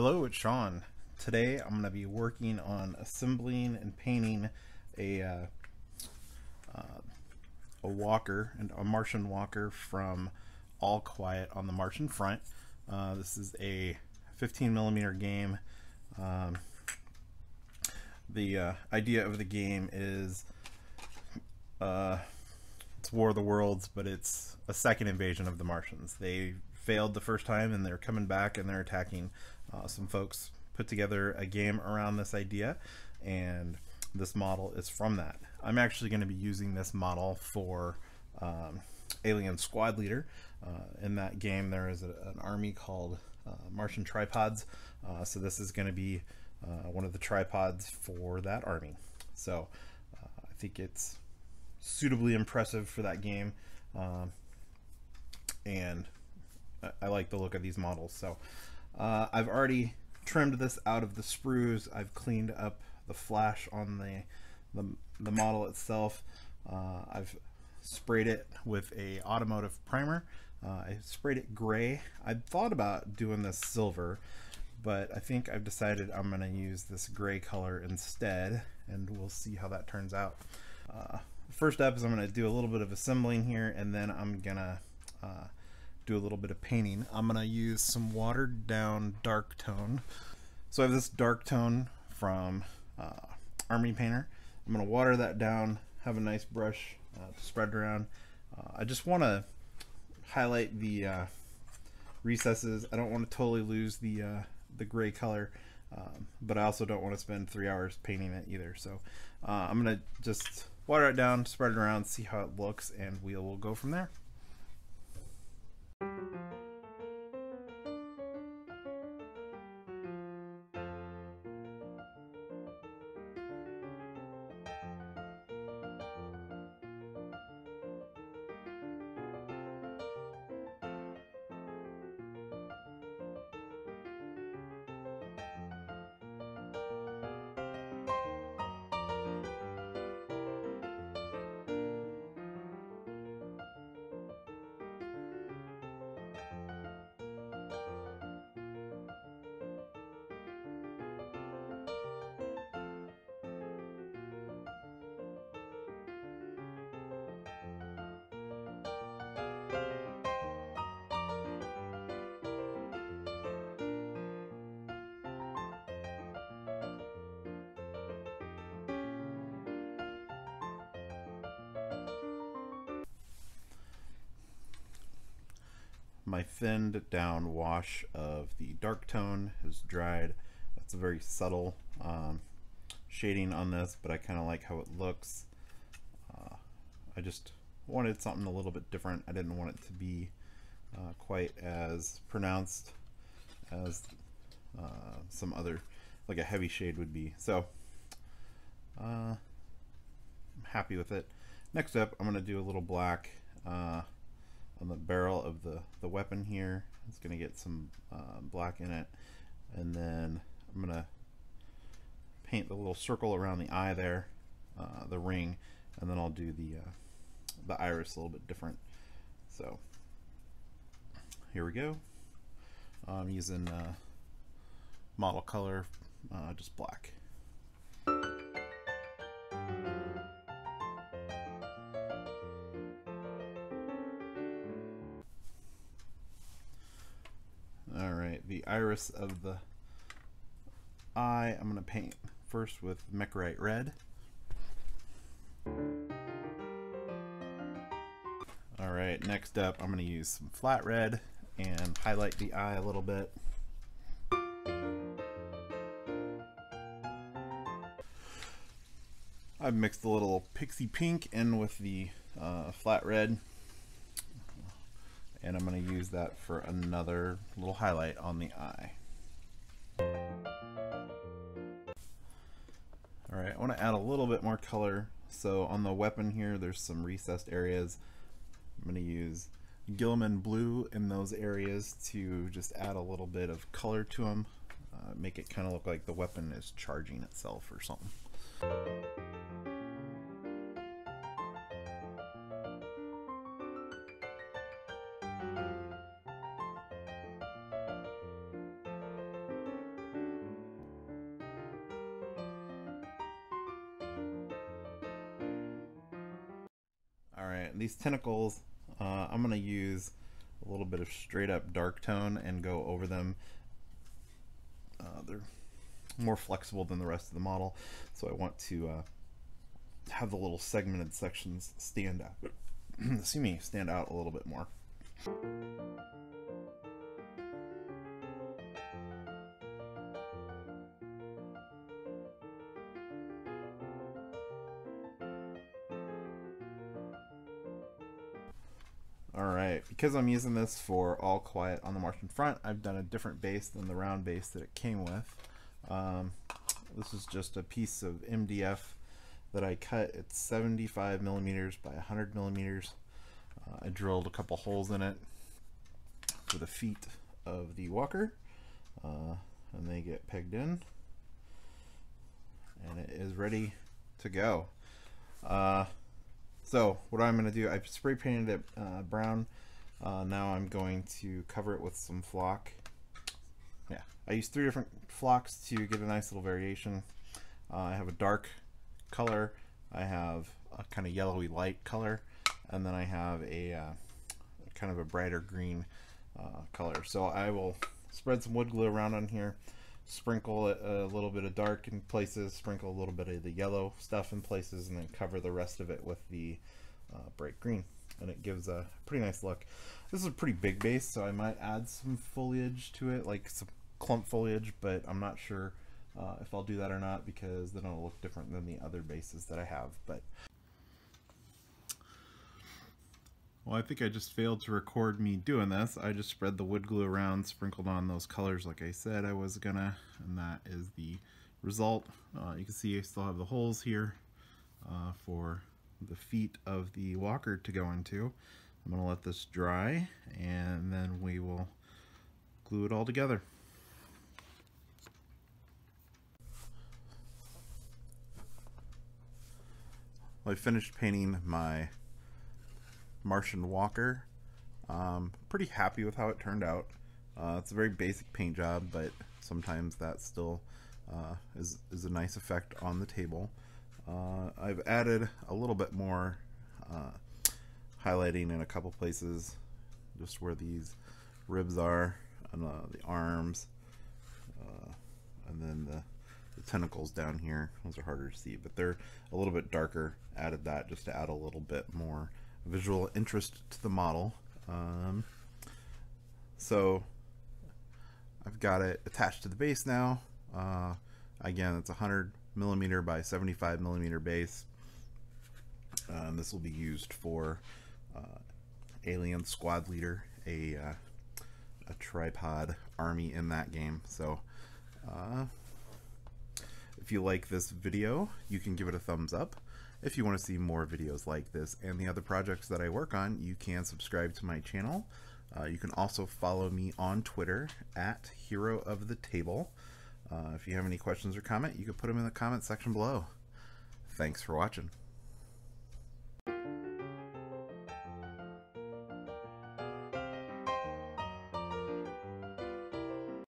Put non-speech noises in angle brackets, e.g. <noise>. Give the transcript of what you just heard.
Hello, it's Sean. Today I'm going to be working on assembling and painting a uh, uh, a walker, and a Martian walker from All Quiet on the Martian Front. Uh, this is a 15 millimeter game. Um, the uh, idea of the game is uh, it's War of the Worlds, but it's a second invasion of the Martians. They failed the first time and they're coming back and they're attacking uh, some folks put together a game around this idea and this model is from that. I'm actually going to be using this model for um, alien squad leader. Uh, in that game there is a, an army called uh, martian tripods. Uh, so this is going to be uh, one of the tripods for that army. So uh, i think it's suitably impressive for that game um, and I like the look of these models. So uh, I've already trimmed this out of the sprues. I've cleaned up the flash on the, the, the model itself. Uh, I've sprayed it with a automotive primer. Uh, I sprayed it gray. I thought about doing this silver, but I think I've decided I'm going to use this gray color instead, and we'll see how that turns out. Uh, first up is I'm going to do a little bit of assembling here, and then I'm going to uh, do a little bit of painting. I'm going to use some watered down dark tone. So I have this dark tone from uh, Army Painter. I'm going to water that down, have a nice brush uh, to spread around. Uh, I just want to highlight the uh, recesses. I don't want to totally lose the, uh, the gray color. Um, but I also don't want to spend three hours painting it either. So uh, I'm going to just water it down, spread it around, see how it looks, and we will go from there. My thinned down wash of the dark tone has dried. That's a very subtle um, shading on this, but I kind of like how it looks. Uh, I just wanted something a little bit different. I didn't want it to be uh, quite as pronounced as uh, some other, like a heavy shade would be. So, uh, I'm happy with it. Next up, I'm going to do a little black uh, on the barrel of the, the weapon here. It's going to get some uh, black in it. And then I'm going to paint the little circle around the eye there, uh, the ring, and then I'll do the, uh, the iris a little bit different. So here we go. I'm using uh, model color, uh, just black. Iris of the eye I'm going to paint first with Mechrite Red. Alright, next up I'm going to use some flat red and highlight the eye a little bit. I've mixed a little pixie pink in with the uh, flat red and I'm going to use that for another little highlight on the eye. Alright, I want to add a little bit more color. So on the weapon here, there's some recessed areas. I'm going to use Guilliman blue in those areas to just add a little bit of color to them. Uh, make it kind of look like the weapon is charging itself or something. Alright, these tentacles, uh, I'm going to use a little bit of straight up dark tone and go over them. Uh, they're more flexible than the rest of the model, so I want to uh, have the little segmented sections stand out. <clears throat> See me stand out a little bit more. Alright, because I'm using this for All Quiet on the Martian Front, I've done a different base than the round base that it came with. Um, this is just a piece of MDF that I cut. It's 75 millimeters by 100 millimeters. Uh, I drilled a couple holes in it for the feet of the walker, uh, and they get pegged in, and it is ready to go. Uh, so what I'm going to do, I spray painted it uh, brown. Uh, now I'm going to cover it with some flock. Yeah, I use three different flocks to get a nice little variation. Uh, I have a dark color, I have a kind of yellowy light color, and then I have a uh, kind of a brighter green uh, color. So I will spread some wood glue around on here, sprinkle a, little bit of dark in places, sprinkle a little bit of the yellow stuff in places, and then cover the rest of it with the uh, bright green. And it gives a pretty nice look. This is a pretty big base, so I might add some foliage to it, like some clump foliage, but I'm not sure uh, if I'll do that or not because then it'll look different than the other bases that I have. But Well, I think I just failed to record me doing this. I just spread the wood glue around, sprinkled on those colors like I said I was gonna, and that is the result. Uh, you can see I still have the holes here uh, for the feet of the walker to go into. I'm gonna let this dry and then we will glue it all together. I finished painting my Martian Walker. Um, pretty happy with how it turned out. Uh, it's a very basic paint job, but sometimes that still uh, is, is a nice effect on the table. Uh, I've added a little bit more uh, highlighting in a couple places, just where these ribs are, and uh, the arms, uh, and then the, the tentacles down here. Those are harder to see, but they're a little bit darker. Added that just to add a little bit more visual interest to the model. Um, so I've got it attached to the base now. Uh, again, it's a 100 millimeter by 75 millimeter base. Um, this will be used for uh, Alien Squad Leader, a, uh, a tripod army in that game. So uh, if you like this video, you can give it a thumbs up. If you want to see more videos like this and the other projects that I work on, you can subscribe to my channel. Uh, you can also follow me on Twitter at Hero of the Table. Uh, if you have any questions or comment, you can put them in the comment section below. Thanks for watching.